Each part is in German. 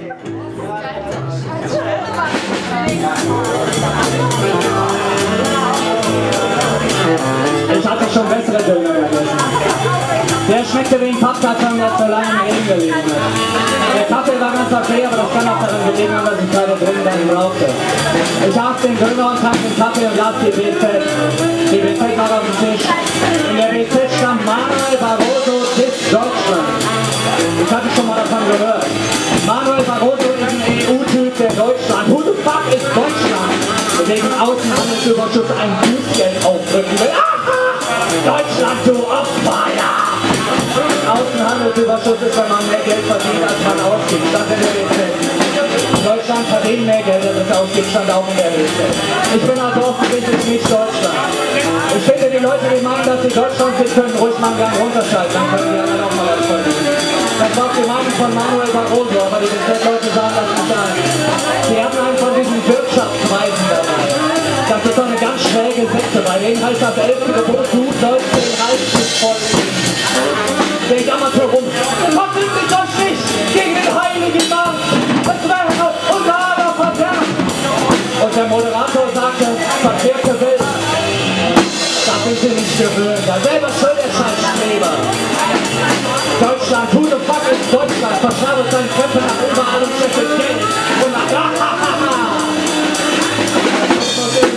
Ich hatte schon bessere Döner gegessen. Der schmeckte wie ein Pappkarton, der zu lange im Regen gelegen hat. Der Kaffee war ganz okay, aber das kann auch daran gelegen haben, dass ich keine Drogen brauchte. Ich aß den Döner und trank den Kaffee und las die BZ. Die BZ war auf dem Tisch. In der BZ stand Wegen Außenhandelsüberschuss ein Bußgeld aufdrücken will. Aha! Deutschland, du Opfer, ja! Außenhandelsüberschuss ist, wenn man mehr Geld verdient, als man ausgibt. Das in der WZ. Deutschland verdient mehr Geld, als es ausgibt, stand auch in der WZ. Ich bin also offensichtlich nicht Deutschland. Ich finde, die Leute, die meinen, dass sie Deutschland sind, können ruhig mal einen Gang runterschalten, dann können die anderen auch mal was verdienen. Das war die Meinung von Manuel Barroso, aber die WZ-Leute sagen das nicht ein. Sie haben einen Denen heißt das elfte Gebot, du sollst den Reichtum folgen. Sehe ich Amateur rum. Verbündet euch nicht gegen den heiligen Mann. Es wäre unser aller. Und der Moderator sagte, verkehrte Welt. Das sind sie nicht gewöhnt. Ja, selber schuld, der scheiß Streber. Deutschland, who the fuck ist Deutschland? Verschreibe seine Köpfe nach überall und schüttelt Geld. Und nach,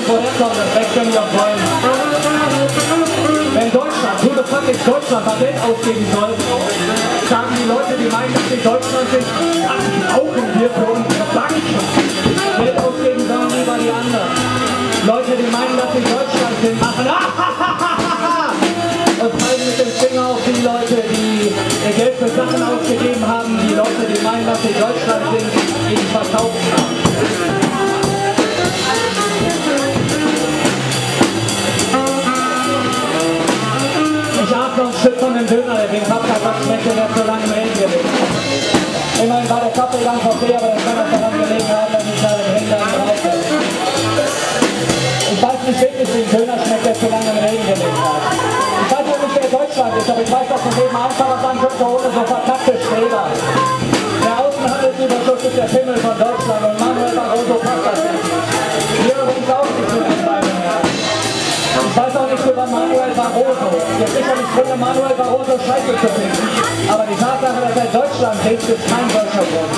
woher kommt das? Weg können wir auch wollen. Wenn Ist Deutschland, Geld ausgeben soll, sagen die Leute, die meinen, dass sie Deutschland sind, ach, brauchen wir für unsere Banken. Geld ausgeben sollen lieber die anderen. Leute, die meinen, dass sie Deutschland sind, machen und zeigen mit dem Finger auf die Leute, die ihr Geld für Sachen ausgegeben haben, die Leute, die meinen, dass sie Deutschland sind, ihnen verkauft haben. Stück von dem Döner, der den Pappkarton schmeckte, der zu lange im Regen gelegen hat. Immerhin war der Kaffee ganz okay, aber das kann auch daran gelegen haben, dass ich halt im Hintern brauchte. Ich weiß nicht wirklich, wie ein Döner schmeckt, der zu lange im Regen gelegen hat. Ich weiß auch nicht, wer Deutschland ist, aber ich weiß, dass man eben einfach was an könnte ohne so verkackte Streber. Der Außenhandelsüberschuss ist der Pimmel von Deutschland und Manuel Barroso passt das nicht. Wir übrigens auch nicht den Herren. Ich weiß auch nicht über Manuel Barroso. Jetzt sicherlich Gründe, Manuel Barroso scheiße zu finden. Aber die Tatsache, dass er Deutschland hilft, ist kein solcher Grund.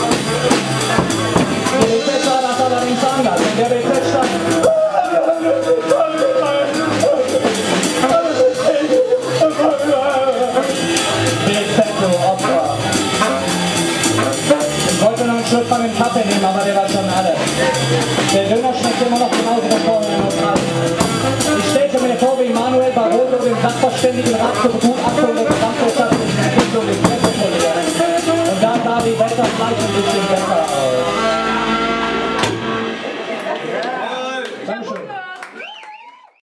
Die BZ war das allerdings anders. In der BZ. Ich wollte noch einen Schluck von dem Kaffee nehmen, aber der war schon alle. Der Döner schmeckt immer noch genauso wie vorher im Ich stellte mir